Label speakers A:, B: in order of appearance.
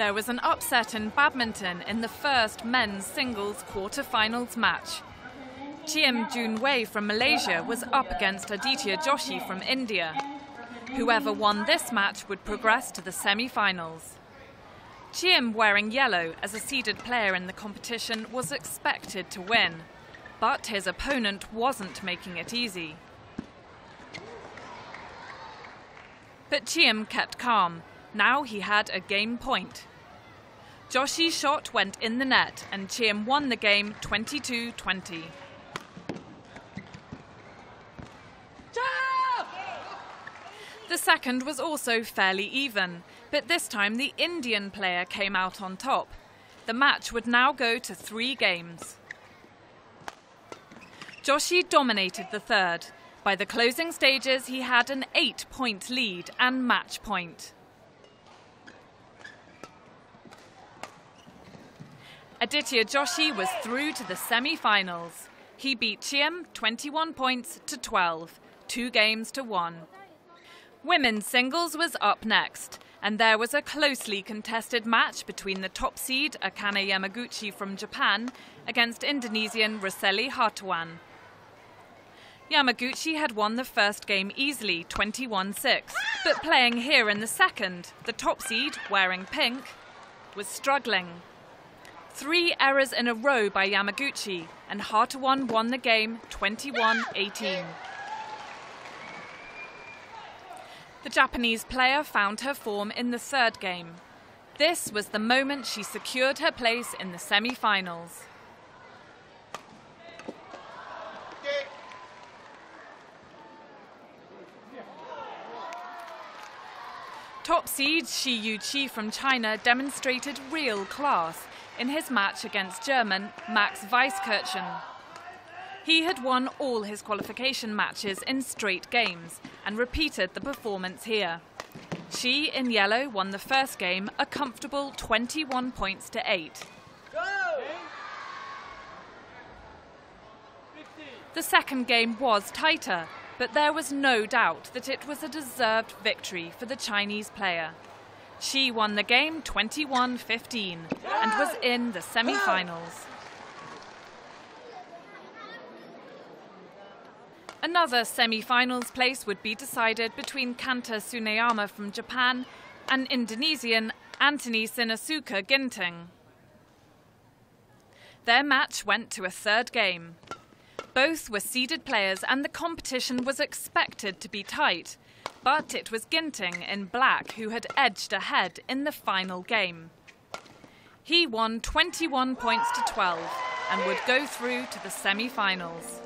A: There was an upset in badminton in the first men's singles quarter-finals match. Cheam June Wei from Malaysia was up against Aditya Joshi from India. Whoever won this match would progress to the semi-finals. Cheam, wearing yellow as a seeded player in the competition, was expected to win. But his opponent wasn't making it easy. But Cheam kept calm. Now he had a game point. Joshi's shot went in the net and Cheam won the game 22 20. The second was also fairly even, but this time the Indian player came out on top. The match would now go to three games. Joshi dominated the third. By the closing stages, he had an eight point lead and match point. Aditya Joshi was through to the semi finals. He beat Cheam 21 points to 12, two games to one. Women's singles was up next, and there was a closely contested match between the top seed Akane Yamaguchi from Japan against Indonesian Ruselli Hartawan. Yamaguchi had won the first game easily, 21 6, but playing here in the second, the top seed, wearing pink, was struggling. Three errors in a row by Yamaguchi, and Hartawan won the game 21 18. The Japanese player found her form in the third game. This was the moment she secured her place in the semi finals. Top seed Shi Yuqi from China demonstrated real class in his match against German Max Weisskirchen. He had won all his qualification matches in straight games and repeated the performance here. Shi, in yellow, won the first game a comfortable 21 points to 8. The second game was tighter, but there was no doubt that it was a deserved victory for the Chinese player. Shi won the game 21 15 and was in the semi finals. Another semi-finals place would be decided between Kanta Tsuneyama from Japan and Indonesian Anthony Sinisuka Ginting. Their match went to a third game. Both were seeded players and the competition was expected to be tight, but it was Ginting in black who had edged ahead in the final game. He won 21 points to 12 and would go through to the semi-finals.